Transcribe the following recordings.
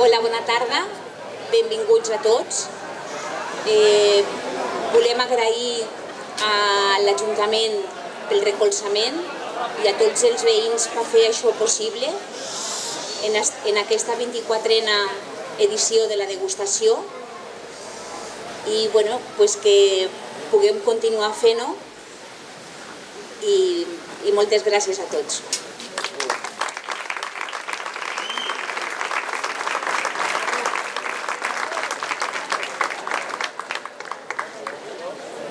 Hola, bona tarda. Benvinguts a tots. Eh, volem agrair a l'Ajuntament pel recolzament i a tots els veïns per fer això possible en, aquesta 24a edició de la degustació i bueno, pues que puguem continuar fent-ho i, i moltes gràcies a tots.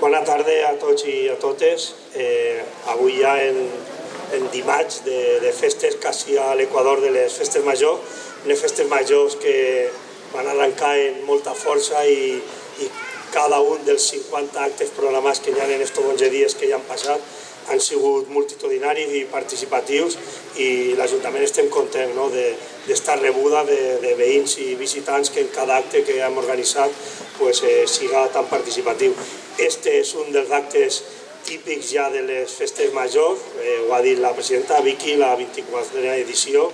Bona tarda a tots i a totes. Eh, avui ja en, en dimarts de, de festes quasi a l'equador de les festes majors, unes festes majors que van arrencar en molta força i, i cada un dels 50 actes programats que hi ha en aquests 11 dies que ja han passat han sigut multitudinaris i participatius i l'Ajuntament estem contents no, d'estar de, rebuda de, de veïns i visitants que en cada acte que hem organitzat pues, eh, siga tan participatiu. Este és un dels actes típics ja de les festes majors, eh, ho ha dit la presidenta Vicky, la 24a edició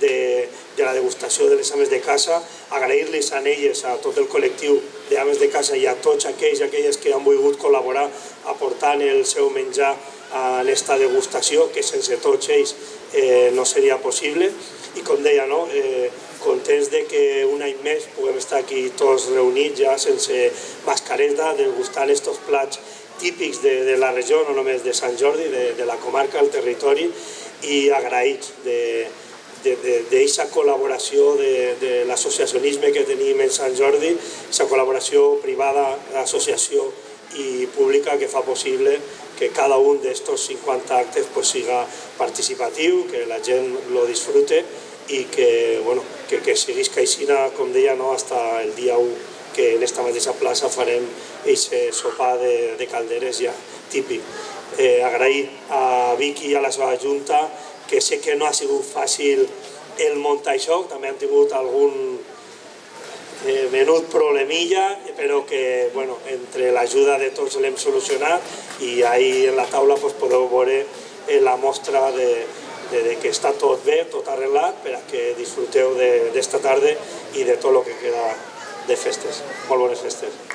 de, de la degustació de les ames de casa, agrair-les a elles, a tot el col·lectiu d'ames de casa i a tots aquells i aquelles que han volgut col·laborar aportant el seu menjar a aquesta degustació, que sense tots ells eh, no seria possible. I com deia, no? eh, contents de que un any més puguem estar aquí tots reunits ja sense mascareta, degustant aquests plats típics de, de la regió, no només de Sant Jordi, de, de la comarca, el territori, i agraïts d'aquesta col·laboració de, de l'associacionisme que tenim en Sant Jordi, aquesta col·laboració privada, associació i pública que fa possible que cada un d'estos 50 actes pues, siga participatiu, que la gent lo disfrute i que, bueno, que, que seguís caixina, com deia, no, hasta el dia 1 que en esta mateixa plaça farem aquest sopar de, de calderes ja típic. Eh, agrair a Vicky i a la seva junta, que sé que no ha sigut fàcil el muntar això, també han tingut algun eh, menut problemilla, però que bueno, entre l'ajuda de tots l'hem solucionat i ahir en la taula pues, podeu veure eh, la mostra de, de, de que està tot bé, tot arreglat, per a que disfruteu d'esta tarda i de tot el que queda de festes. Molt bones festes.